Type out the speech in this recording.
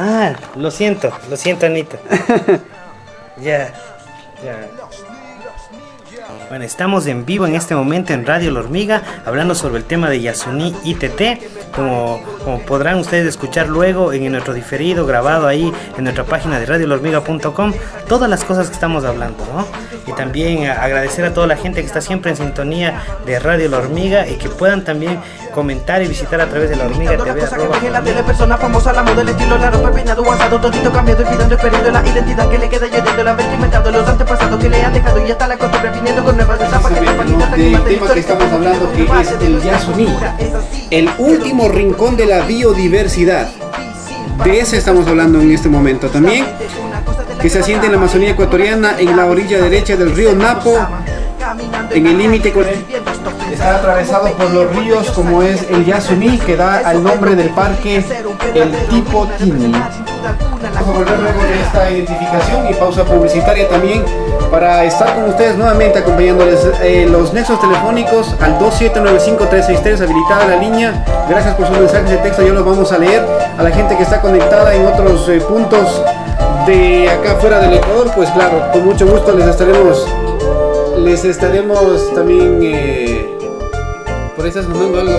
Ah, lo siento, lo siento, Anita. ya, ya. Bueno, estamos en vivo en este momento en Radio La Hormiga, hablando sobre el tema de Yasuní ITT. Como, como podrán ustedes escuchar luego en nuestro diferido grabado ahí en nuestra página de radiolormiga.com, todas las cosas que estamos hablando, ¿no? Y también agradecer a toda la gente que está siempre en sintonía de Radio La Hormiga y que puedan también comentar y visitar a través de La Hormiga TV. que la tele, persona famosa, la moda, el estilo, la ropa, peinado, avanzado, todito cambiado, olvidando, esperando la identidad que le queda, yo la vestimenta, los antepasados que le han dejado y hasta la costumbre viniendo con nuevas etapas del tema que estamos hablando que es el Yasuní, el último rincón de la biodiversidad. De ese estamos hablando en este momento también, que se asiente en la Amazonía ecuatoriana, en la orilla derecha del río Napo, en el límite con. Está atravesado por los ríos como es el Yasuní, que da al nombre del parque el tipo Tini. Vamos a volver luego de esta identificación y pausa publicitaria también para estar con ustedes nuevamente acompañándoles eh, los nexos telefónicos al 2795-363, habilitada la línea. Gracias por sus mensajes de texto, ya los vamos a leer. A la gente que está conectada en otros eh, puntos de acá fuera del Ecuador, pues claro, con mucho gusto les estaremos, les estaremos también... Eh, por ahí estás mandando algo,